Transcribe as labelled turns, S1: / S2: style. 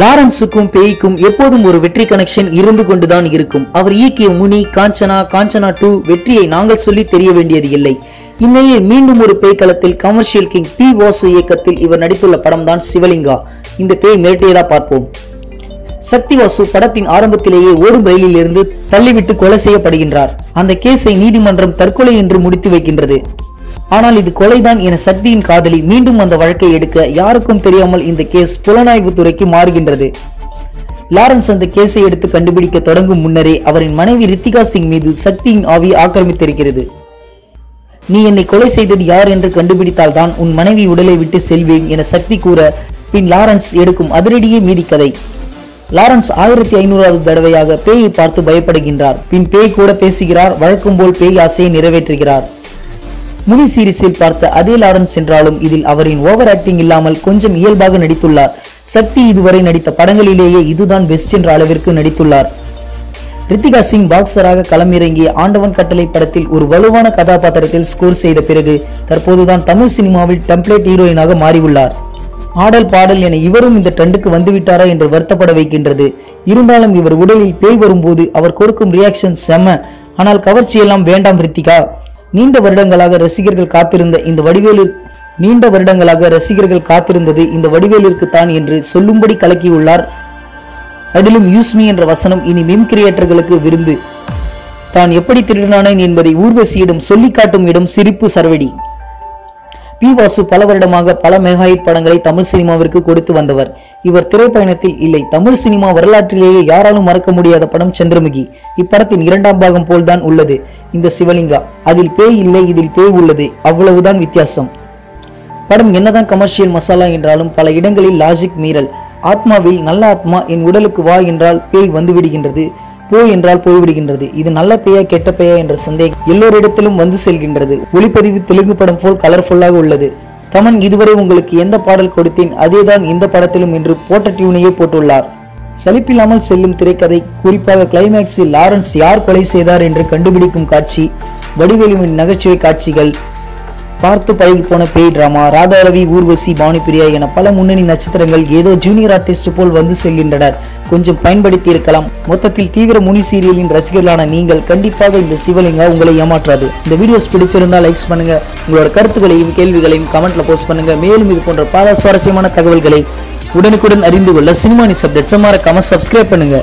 S1: லாரன்ஸுக்கும் பேய்க்கும் எப்போதும் ஒரு வெற்றி கனெக்ஷன் இருந்து கொண்டுதான் இருக்கும். அவர் இயக்கிய முனி காஞ்சனா காஞ்சனா டூ வெற்றியை நாங்கள் சொல்லி தெரிய வேண்டியது இல்லை. இந்நிலையில் மீண்டும் ஒரு பேய் களத்தில் கமர்ஷியல் கிங் பி வாசு இயக்கத்தில் இவர் நடித்துள்ள படம் தான் சிவலிங்கா. இந்த பேய் மிரட்டியதா பார்ப்போம். சக்தி வாசு படத்தின் ஆரம்பத்திலேயே ஓடும் ரயிலில் இருந்து தள்ளிவிட்டு கொலை செய்யப்படுகின்றார். அந்த கேஸை நீதிமன்றம் தற்கொலை என்று முடித்து வைக்கின்றது. ஆனால் இது கொலைதான் என சக்தியின் காதலி மீண்டும் அந்த வழக்கை எடுக்க யாருக்கும் தெரியாமல் இந்த கேஸ் புலனாய்வு துறைக்கு மாறுகின்றது. லாரன்ஸ் அந்த கேஸை எடுத்து கண்டுபிடிக்க தொடங்கும் முன்னரே அவரின் மனைவி ரித்திகா சிங் மீது சக்தியின் ஆவி ஆக்கிரமித்திருக்கிறது. நீ என்னை கொலை செய்தது யார் என்று கண்டுபிடித்தால் தான் உன் மனைவி உடலை விட்டு செல்வேன் என சக்தி கூற பின் லாரன்ஸ் எடுக்கும் அதிரடியே மீதி கதை. லாரன்ஸ் ஆயிரத்தி ஐநூறாவது தடவையாக பேயை பார்த்து பயப்படுகின்றார். பின் பேய் கூட பேசுகிறார் வழக்கம் போல் பேய் ஆசையை நிறைவேற்றுகிறார். முனி சீரிஸில் பார்த்த அதே லாரன்ஸ் என்றாலும் இதில் அவரின் ஓவர் ஆக்டிங் இல்லாமல் கொஞ்சம் இயல்பாக நடித்துள்ளார். சக்தி இதுவரை நடித்த படங்களிலேயே இதுதான் பெஸ்ட் என்ற அளவிற்கு நடித்துள்ளார். ரித்திகா சிங் பாக்ஸராக களமிறங்கிய ஆண்டவன் கட்டளை படத்தில் ஒரு வலுவான கதாபாத்திரத்தில் ஸ்கோர் செய்த பிறகு தற்போதுதான் தமிழ் சினிமாவில் டெம்ப்ளேட் ஹீரோயினாக மாறியுள்ளார். ஆடல் பாடல் என இவரும் இந்த ட்ரெண்டுக்கு வந்துவிட்டாரா என்று வருத்தப்பட வைக்கின்றது. இருந்தாலும் இவர் உடலில் பேய் வரும்போது அவர் கொடுக்கும் ரியாக்ஷன் செம. ஆனால் கவர்ச்சியெல்லாம் வேண்டாம் ரித்திகா. நீண்ட வருடங்களாக ரசிகர்கள் காத்திருந்த இந்த வடிவேலு நீண்ட வருடங்களாக ரசிகர்கள் காத்திருந்தது இந்த வடிவேலிற்கு தான் என்று சொல்லும்படி கலக்கியுள்ளார். அதிலும் யூஸ்மி என்ற வசனம் இனி மிம் கிரியேட்டர்களுக்கு விருந்து. தான் எப்படி திருடினானேன் என்பதை ஊர்வசியிடம் சொல்லிக்காட்டும் இடம் சிரிப்பு சரவெடி. பி வாசு பல வருடமாக பல மெகாஹிட் படங்களை தமிழ் சினிமாவிற்கு கொடுத்து வந்தவர். இவர் திரைப்பயணத்தில் இல்லை. தமிழ் சினிமா வரலாற்றிலேயே யாராலும் மறக்க முடியாத படம் சந்திரமுகி. இப்படத்தின் இரண்டாம் பாகம் போல்தான் உள்ளது. இந்த சிவலிங்கா அதில் பேய் இல்லை இதில் பேய் உள்ளது. அவ்வளவுதான் வித்தியாசம். படம் என்னதான் கமர்ஷியல் மசாலா என்றாலும் பல இடங்களில் லாஜிக் மீறல். ஆத்மாவில் நல்ல ஆத்மா என் உடலுக்கு வா என்றால் பேய் வந்து விடுகின்றது. போ என்றால் போய்விடுகின்றது. இது நல்ல பெயா கெட்ட பெயா என்ற சந்தேகம் எல்லோரிடத்திலும் வந்து செல்கின்றது. ஒளிப்பதிவு தெலுங்கு படம் போல் கலர்ஃபுல்லாக உள்ளது. தமன் இதுவரை உங்களுக்கு எந்த பாடல் கொடுத்தேன்? அதேதான் இந்த படத்திலும் என்று போட்ட டியூனையே போட்டுள்ளார். சலிப்பில்லாமல் செல்லும் திரைக்கதை குறிப்பாக கிளைமேக்ஸில் லாரன்ஸ் யார் கொலை செய்தார் என்று கண்டுபிடிக்கும் காட்சி வடிவேலுவின் நகைச்சுவை காட்சிகள் பார்த்து பழகி போன பேய் டிராமா ராதாரவி ஊர்வசி பானுபிரியா என பல முன்னணி நட்சத்திரங்கள் ஏதோ ஜூனியர் ஆர்டிஸ்ட் போல் வந்து செல்கின்றனர். கொஞ்சம் பயன்படுத்தி இருக்கலாம். மொத்தத்தில் தீவிர முனி சீரியலின் ரசிகர்களான நீங்கள் கண்டிப்பாக இந்த சிவலிங்கா உங்களை ஏமாற்றாது. இந்த வீடியோஸ் பிடிச்சிருந்தால் லைக்ஸ் பண்ணுங்க. உங்களோட கருத்துக்களையும் கேள்விகளையும் கமெண்ட்ல போஸ்ட் பண்ணுங்க. மேலும் இது போன்ற பல சுவாரஸ்யமான தகவல்களை உடனுக்குடன் அறிந்து கொள்ள சினிமா நியூஸ் அப்டேட்ஸ் மறக்காம சப்ஸ்கிரைப் பண்ணுங்க.